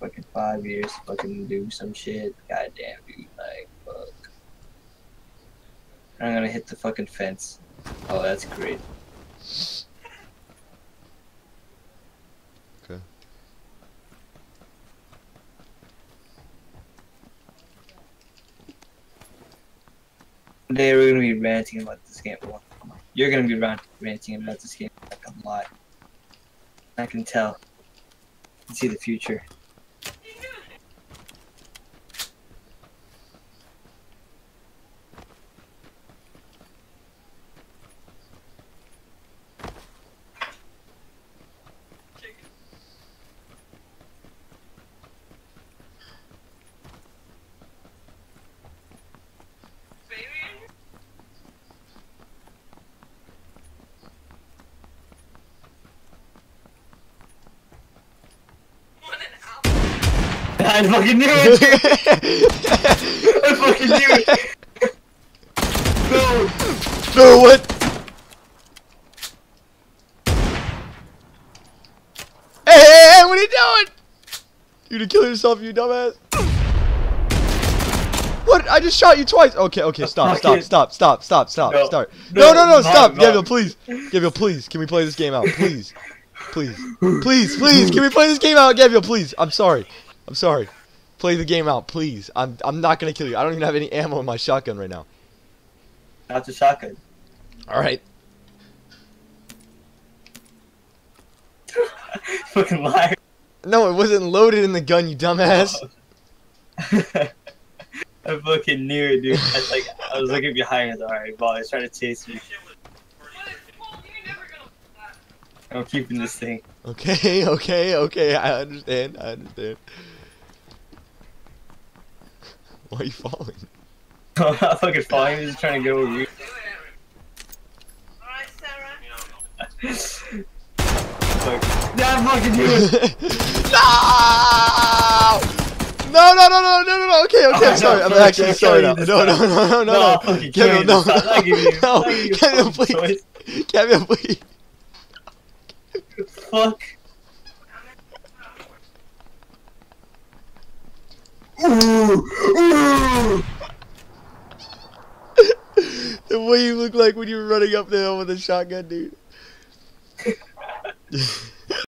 fucking five years to fucking do some shit. Goddamn, dude. Like, fuck. I'm gonna hit the fucking fence. Oh, that's great. Okay. Today we're gonna be ranting about this game. Well, you're gonna be rant- ranting about this game like a lot. I can tell. I can see the future. I fucking knew it! I fucking knew it! No! no, what? Hey, hey, hey, what are you doing? You gonna kill yourself, you dumbass? What? I just shot you twice. Okay, okay, stop, stop, Fucking- stop, stop, stop, stop, No. start. No, no, no, No, stop. no, no. Gabriel, please. Gabriel, please. Can we play this game out? Please. Please. Please, please. Can we play this game out, Gabriel, please? I'm sorry. I'm sorry. Play the game out, please. I'm I'm not gonna kill you. I don't even have any ammo in my shotgun right now. Not the shotgun. Alright. fucking liar. No, it wasn't loaded in the gun, you dumbass. I fucking knew it, dude. I was like, I was looking behind us. Alright, ball. He's trying to chase me. I'm keeping this thing. Okay, okay, okay. I understand. I understand. Why are you falling? I'm not fucking falling. He's just trying to get over you. Fuck. Yeah, I fucking knew it. no! No, no, no, no, no, no, no. Okay, okay. Oh, I'm sorry. no, I'm fuck, actually I'll sorry now. kill No, you no, this no, no, no, No, no. I'll fucking kill Gabriel, you no, this time. I'll give you- no, I'll give you Gabriel, fucking please. Gabriel, please. Fuck. The way you look like when you're running up the hill with a shotgun, dude.